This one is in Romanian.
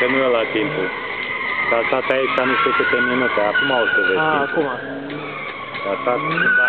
că nu e la timpul. Că a stat aici nu știu câte minute, acum o să vezi A, timpul. acum. Că a stat mm. da.